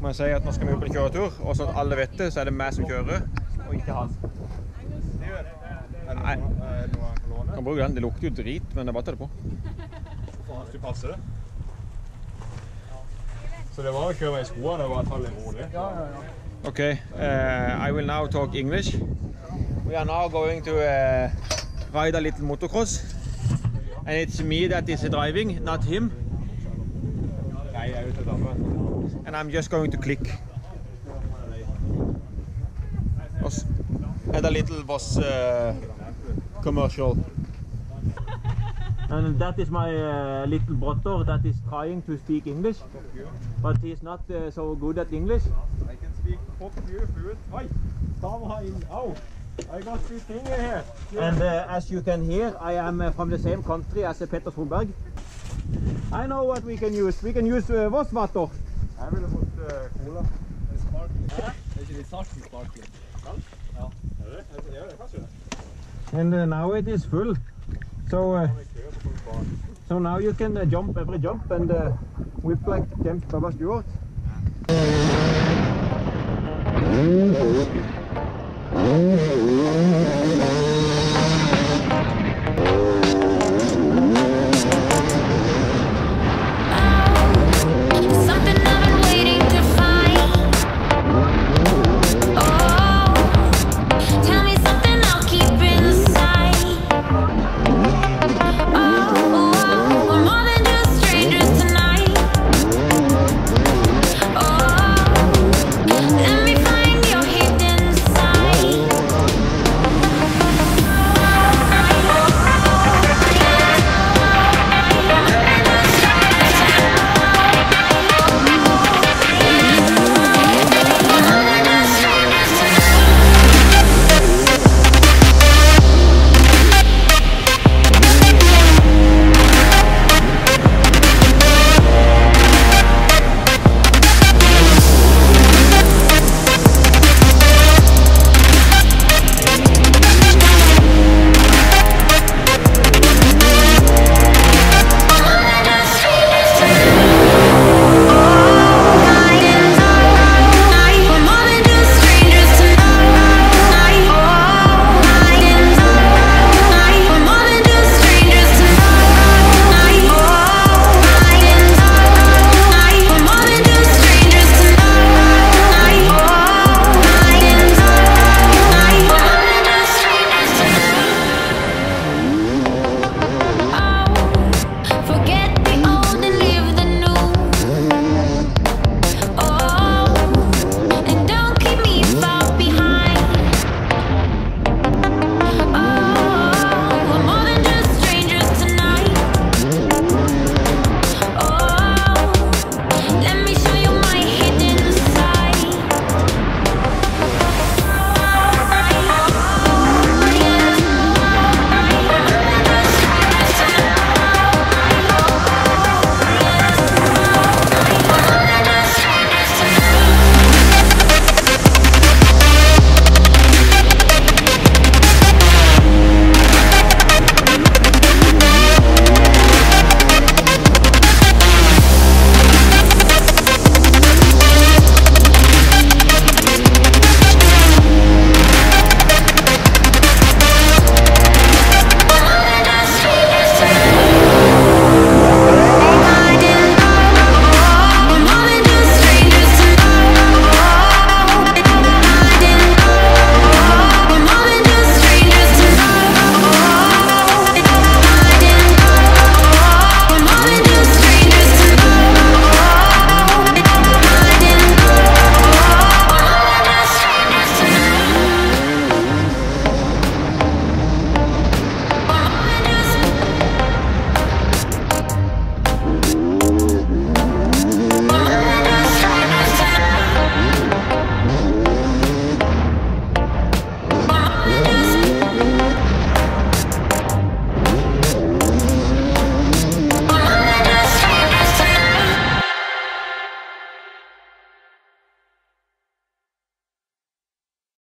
må jeg si at nå skal vi ut på en kjøretur, og så at alle vet det, så er det meg som kjører, og ikke han. Nei. Det kan? Bruke den. Det lukter jo drit, men det er bare å ta det på. Du passer det. Så det var å kjøre i skoene og bare ta det rolig? Ja, ja, ja. Okay, uh, I will now talk English. We are now going to uh, ride a little motocross. And it's me that is driving, not him. And I'm just going to click. Us- And a little was uh, commercial. And that is my uh, little brother that is trying to speak English, but he's not uh, so good at English. I can speak fuck you, food. Oi! Camera in. I got this thing here. And uh, as you can hear, I am uh, from the same country as uh, Petter Solberg. I know what we can use. We can use uh, Vossvater. Jeg ville fått uh, cola. Sparkling. Hæ? Er ikke litt salt i sparkling? Salt? Ja. Det? Ja, det kanskje det. And uh, now it is full. So, uh, Jeg kjører på full bane. so now you can uh, jump every jump and uh, whip like James Bubba Stewart.